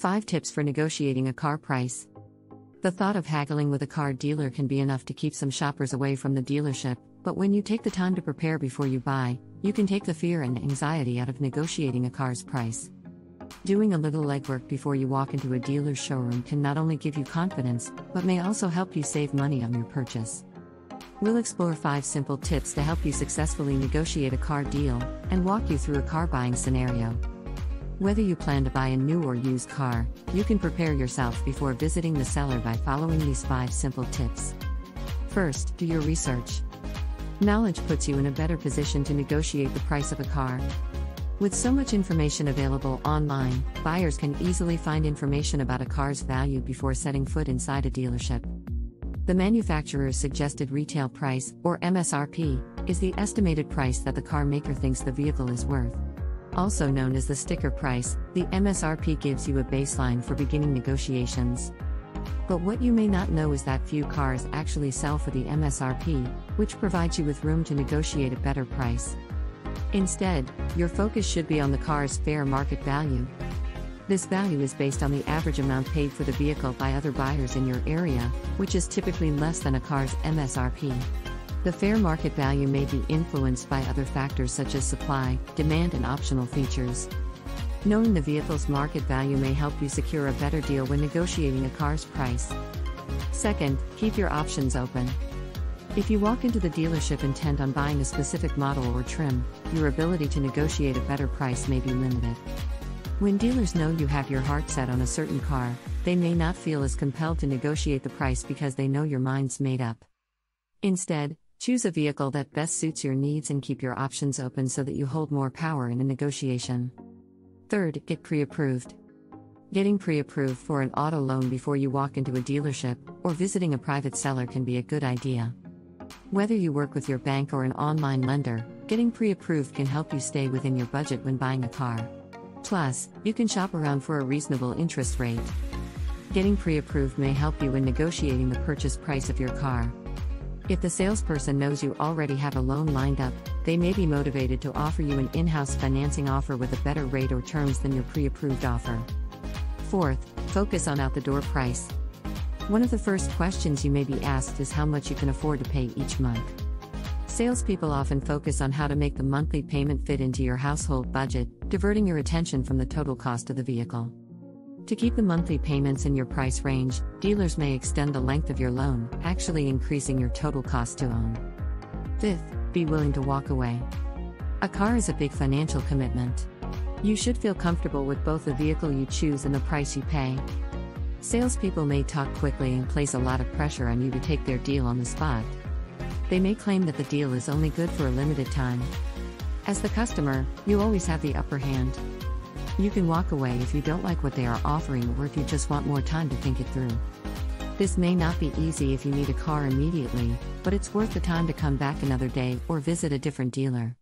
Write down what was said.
5 Tips for Negotiating a Car Price. The thought of haggling with a car dealer can be enough to keep some shoppers away from the dealership, but when you take the time to prepare before you buy, you can take the fear and anxiety out of negotiating a car's price. Doing a little legwork before you walk into a dealer's showroom can not only give you confidence, but may also help you save money on your purchase. We'll explore five simple tips to help you successfully negotiate a car deal and walk you through a car buying scenario. Whether you plan to buy a new or used car, you can prepare yourself before visiting the seller by following these five simple tips. First, do your research. Knowledge puts you in a better position to negotiate the price of a car. With so much information available online, buyers can easily find information about a car's value before setting foot inside a dealership. The manufacturer's suggested retail price, or MSRP, is the estimated price that the car maker thinks the vehicle is worth. Also known as the sticker price, the MSRP gives you a baseline for beginning negotiations. But what you may not know is that few cars actually sell for the MSRP, which provides you with room to negotiate a better price. Instead, your focus should be on the car's fair market value. This value is based on the average amount paid for the vehicle by other buyers in your area, which is typically less than a car's MSRP. The fair market value may be influenced by other factors such as supply, demand, and optional features. Knowing the vehicle's market value may help you secure a better deal when negotiating a car's price. Second, keep your options open. If you walk into the dealership intent on buying a specific model or trim, your ability to negotiate a better price may be limited. When dealers know you have your heart set on a certain car, they may not feel as compelled to negotiate the price because they know your mind's made up. Instead, Choose a vehicle that best suits your needs and keep your options open so that you hold more power in a negotiation. Third, get pre approved. Getting pre approved for an auto loan before you walk into a dealership or visiting a private seller can be a good idea. Whether you work with your bank or an online lender, getting pre approved can help you stay within your budget when buying a car. Plus, you can shop around for a reasonable interest rate. Getting pre approved may help you when negotiating the purchase price of your car. If the salesperson knows you already have a loan lined up, they may be motivated to offer you an in house financing offer with a better rate or terms than your pre approved offer. Fourth, focus on out the door price. One of the first questions you may be asked is how much you can afford to pay each month. Salespeople often focus on how to make the monthly payment fit into your household budget, diverting your attention from the total cost of the vehicle. To keep the monthly payments in your price range, dealers may extend the length of your loan, actually increasing your total cost to own. Fifth, be willing to walk away. A car is a big financial commitment. You should feel comfortable with both the vehicle you choose and the price you pay. Salespeople may talk quickly and place a lot of pressure on you to take their deal on the spot. They may claim that the deal is only good for a limited time. As the customer, you always have the upper hand. You can walk away if you don't like what they are offering or if you just want more time to think it through. This may not be easy if you need a car immediately, but it's worth the time to come back another day or visit a different dealer.